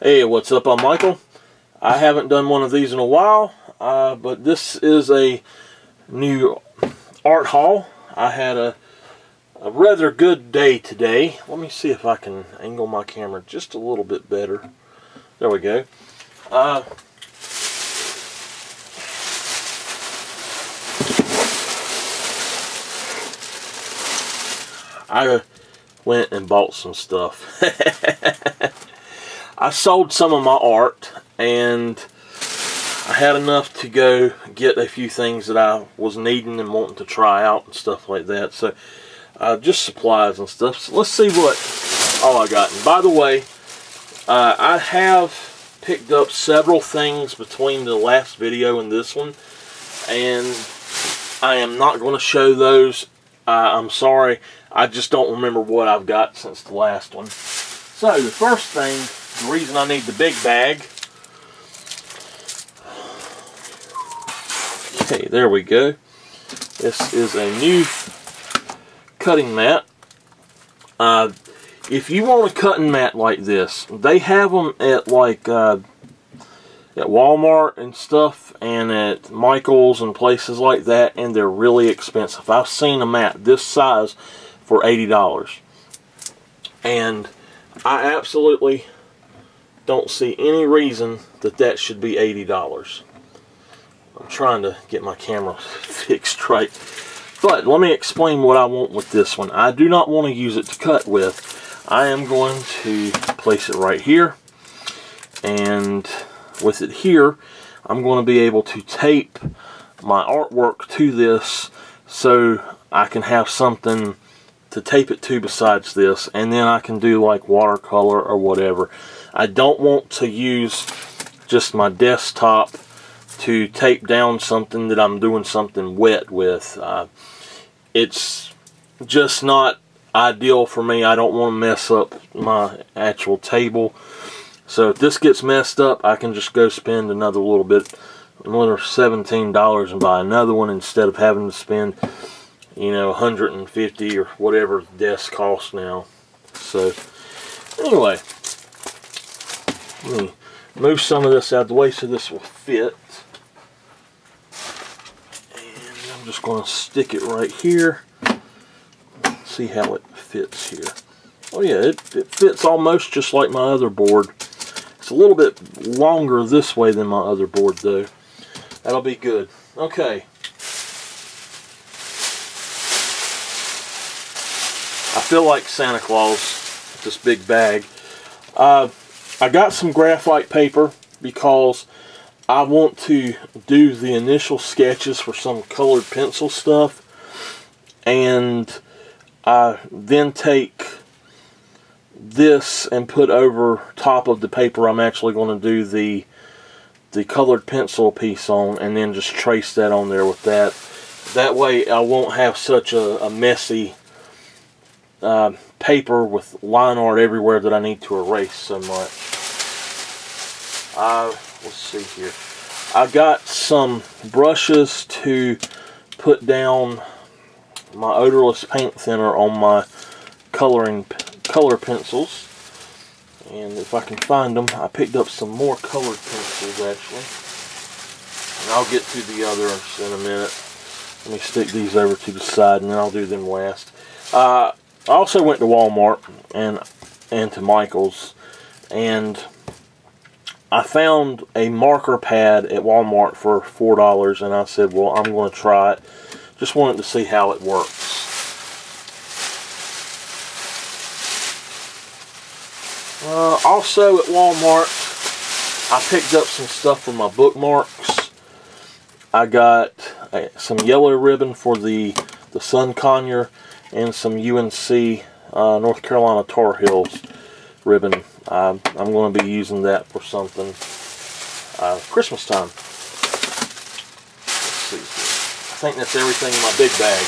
Hey, what's up? I'm Michael. I haven't done one of these in a while, uh, but this is a new art haul. I had a, a rather good day today. Let me see if I can angle my camera just a little bit better. There we go. Uh, I went and bought some stuff. I sold some of my art and I had enough to go get a few things that I was needing and wanting to try out and stuff like that. So uh, just supplies and stuff. So let's see what all I got. And by the way, uh, I have picked up several things between the last video and this one. And I am not going to show those. Uh, I'm sorry. I just don't remember what I've got since the last one. So the first thing the reason I need the big bag. Okay, there we go. This is a new cutting mat. Uh, if you want a cutting mat like this, they have them at like uh, at Walmart and stuff and at Michael's and places like that and they're really expensive. I've seen a mat this size for $80 and I absolutely don't see any reason that that should be $80. I'm trying to get my camera fixed right. But let me explain what I want with this one. I do not want to use it to cut with. I am going to place it right here. And with it here, I'm going to be able to tape my artwork to this so I can have something to tape it to besides this and then I can do like watercolor or whatever I don't want to use just my desktop to tape down something that I'm doing something wet with. Uh, it's just not ideal for me. I don't want to mess up my actual table. So if this gets messed up, I can just go spend another little bit, another $17 and buy another one instead of having to spend, you know, 150 or whatever desk costs now. So anyway, let me move some of this out of the way so this will fit. And I'm just going to stick it right here. See how it fits here. Oh yeah, it, it fits almost just like my other board. It's a little bit longer this way than my other board though. That'll be good. Okay. I feel like Santa Claus with this big bag. Uh, I got some graphite paper because I want to do the initial sketches for some colored pencil stuff and I then take this and put over top of the paper I'm actually going to do the the colored pencil piece on and then just trace that on there with that that way I won't have such a, a messy uh, paper with line art everywhere that I need to erase so much. Uh, let's see here. I got some brushes to put down my odorless paint thinner on my coloring color pencils. And if I can find them, I picked up some more colored pencils actually. And I'll get to the others in a minute. Let me stick these over to the side and then I'll do them last. Uh, I also went to Walmart and and to Michael's and I found a marker pad at Walmart for $4 and I said, well, I'm going to try it. Just wanted to see how it works. Uh, also at Walmart, I picked up some stuff for my bookmarks. I got uh, some yellow ribbon for the, the Sun Conure and some UNC uh, North Carolina Tar Heels ribbon. I'm going to be using that for something uh, Christmas time. I think that's everything in my big bag.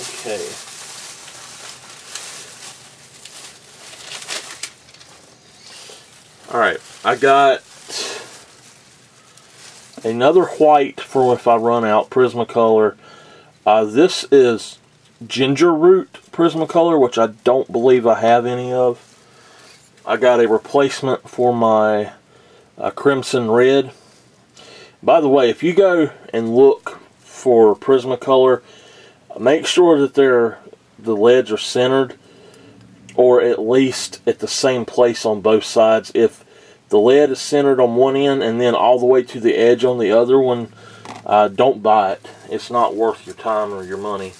Okay. Alright, I got another white for if I run out, Prismacolor. Uh, this is ginger root Prismacolor, which I don't believe I have any of. I got a replacement for my uh, crimson red. By the way, if you go and look for Prismacolor, make sure that they're the leads are centered or at least at the same place on both sides. If the lead is centered on one end and then all the way to the edge on the other one, uh, don't buy it. It's not worth your time or your money.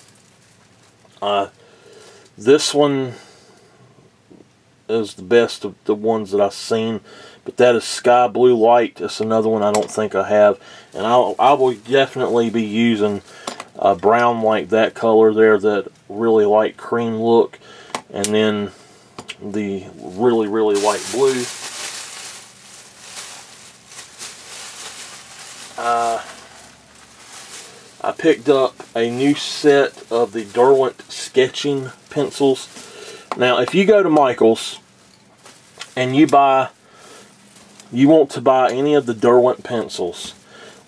Uh, this one is the best of the ones that I've seen. But that is Sky Blue Light. It's another one I don't think I have. And I'll, I will definitely be using a brown like that color there, that really light cream look. And then the really, really light blue. Uh, I picked up a new set of the Derwent sketching pencils. Now, if you go to Michael's and you buy, you want to buy any of the Derwent pencils,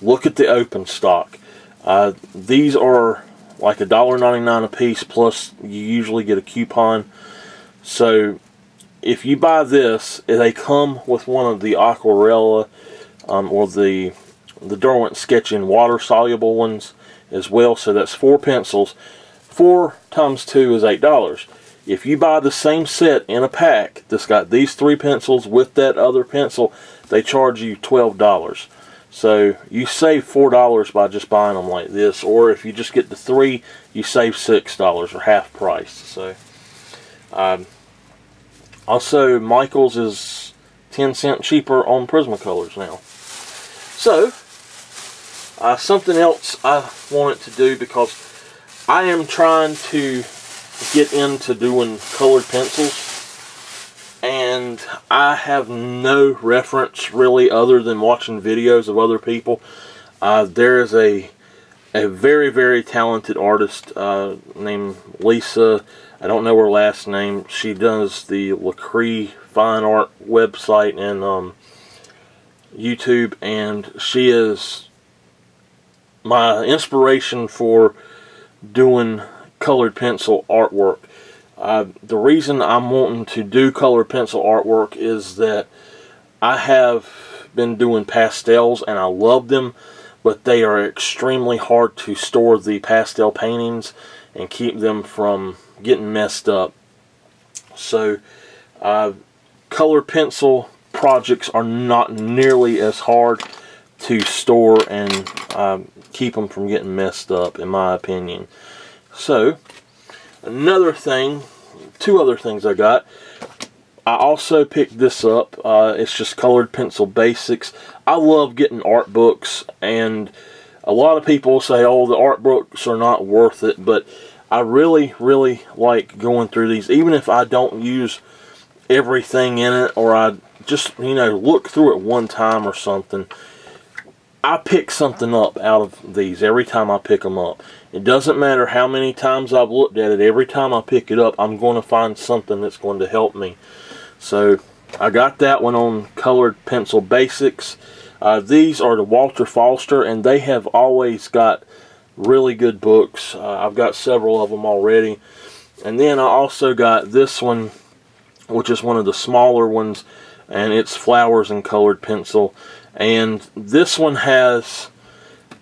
look at the open stock. Uh, these are like a dollar ninety-nine a piece. Plus, you usually get a coupon. So, if you buy this, they come with one of the Aquarella um, or the the Derwent Sketching water soluble ones as well. So that's four pencils. Four times two is eight dollars. If you buy the same set in a pack that's got these three pencils with that other pencil, they charge you twelve dollars. So you save four dollars by just buying them like this, or if you just get the three, you save six dollars or half price. So um, also Michaels is ten cent cheaper on Prismacolors now. So uh, something else I wanted to do because I am trying to get into doing colored pencils and I have no reference really other than watching videos of other people. Uh, there is a a very very talented artist uh, named Lisa. I don't know her last name. She does the Lachri Fine Art website and um, YouTube, and she is my inspiration for doing colored pencil artwork. Uh, the reason I'm wanting to do colored pencil artwork is that I have been doing pastels and I love them, but they are extremely hard to store the pastel paintings and keep them from getting messed up. So, uh, colored pencil projects are not nearly as hard to store and um, keep them from getting messed up, in my opinion. So, another thing, two other things I got. I also picked this up. Uh, it's just Colored Pencil Basics. I love getting art books, and a lot of people say, oh, the art books are not worth it, but I really, really like going through these, even if I don't use everything in it, or I just, you know, look through it one time or something. I pick something up out of these every time I pick them up. It doesn't matter how many times I've looked at it. Every time I pick it up, I'm going to find something that's going to help me. So I got that one on Colored Pencil Basics. Uh, these are the Walter Foster, and they have always got really good books. Uh, I've got several of them already. And then I also got this one, which is one of the smaller ones, and it's Flowers and Colored Pencil and this one has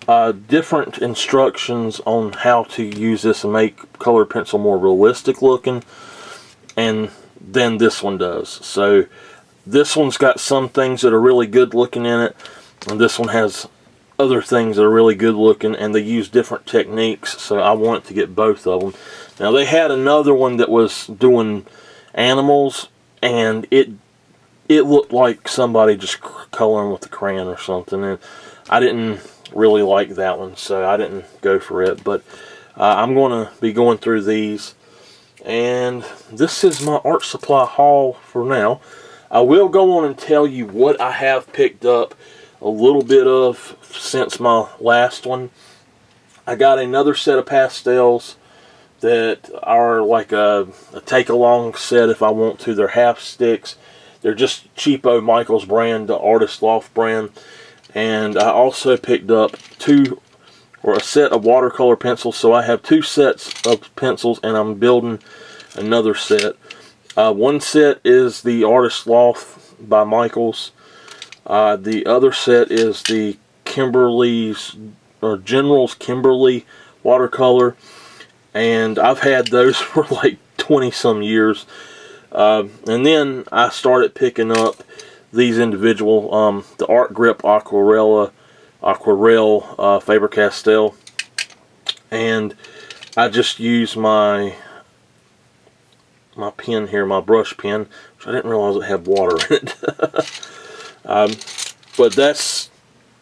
uh, different instructions on how to use this and make colored pencil more realistic looking and then this one does. So this one's got some things that are really good looking in it and this one has other things that are really good looking and they use different techniques so I want to get both of them now they had another one that was doing animals and it it looked like somebody just coloring with a crayon or something, and I didn't really like that one, so I didn't go for it. But uh, I'm going to be going through these, and this is my art supply haul for now. I will go on and tell you what I have picked up a little bit of since my last one. I got another set of pastels that are like a, a take-along set if I want to. They're half sticks they're just cheapo Michaels brand, the Artist Loft brand. And I also picked up two or a set of watercolor pencils. So I have two sets of pencils and I'm building another set. Uh, one set is the Artist Loft by Michaels. Uh, the other set is the Kimberly's or General's Kimberly watercolor and I've had those for like 20 some years uh, and then I started picking up these individual um, the Art Grip Aquarella Aquarelle uh, Faber-Castell and I just use my my pen here, my brush pen, which I didn't realize it had water in it. um, but that's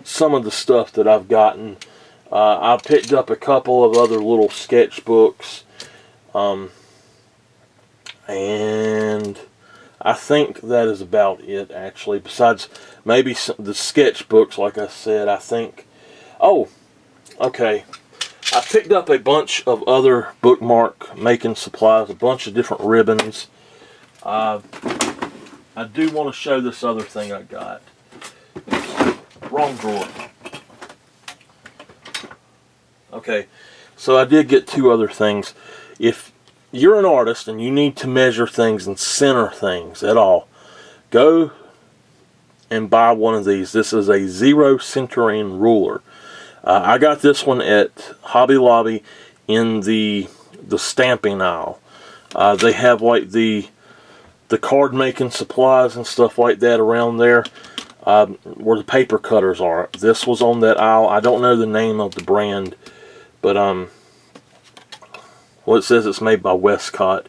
some of the stuff that I've gotten. Uh, I picked up a couple of other little sketchbooks. Um, and I think that is about it, actually. Besides maybe the sketchbooks, like I said, I think... Oh, okay. I picked up a bunch of other bookmark making supplies, a bunch of different ribbons. Uh, I do want to show this other thing I got. Wrong drawer. Okay, so I did get two other things. If you're an artist and you need to measure things and center things at all, go and buy one of these. This is a zero centering ruler. Uh, I got this one at Hobby Lobby in the the stamping aisle. Uh, they have like the the card making supplies and stuff like that around there um, where the paper cutters are. This was on that aisle. I don't know the name of the brand, but um, well, it says it's made by Westcott.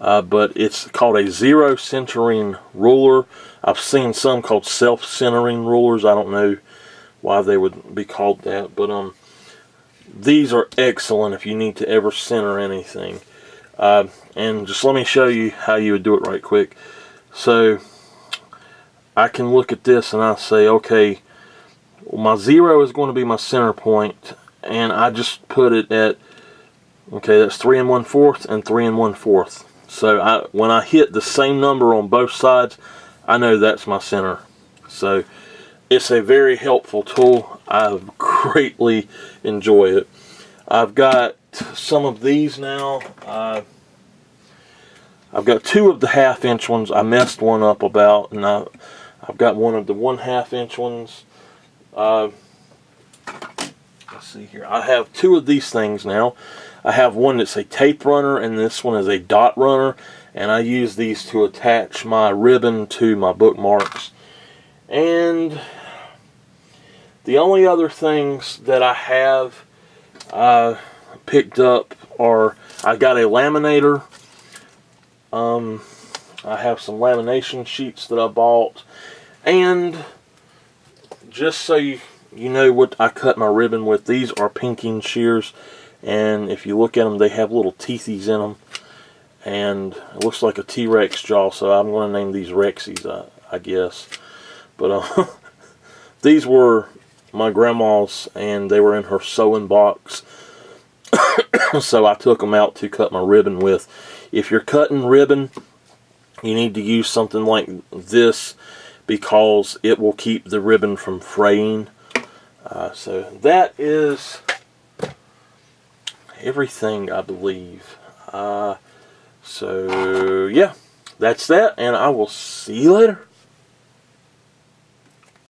Uh, but it's called a zero centering ruler. I've seen some called self-centering rulers. I don't know why they would be called that, but um, these are excellent if you need to ever center anything. Uh, and just let me show you how you would do it right quick. So I can look at this and I say, okay, my zero is going to be my center point, and I just put it at, okay, that's 3 and 1 fourth and 3 and 1 fourth. So I, when I hit the same number on both sides, I know that's my center. So it's a very helpful tool. I greatly enjoy it. I've got some of these now. Uh, I've got two of the half inch ones. I messed one up about, and I, I've got one of the one half inch ones. Uh, let's see here. I have two of these things now. I have one that's a tape runner and this one is a dot runner and I use these to attach my ribbon to my bookmarks. And the only other things that I have uh, picked up are I got a laminator. Um, I have some lamination sheets that I bought. And just so you, you know what I cut my ribbon with, these are pinking shears. And if you look at them, they have little teethies in them. And it looks like a T-Rex jaw, so I'm going to name these Rexies, I, I guess. But uh, these were my grandma's, and they were in her sewing box. so I took them out to cut my ribbon with. If you're cutting ribbon, you need to use something like this because it will keep the ribbon from fraying. Uh, so that is everything, I believe. Uh, so, yeah, that's that, and I will see you later.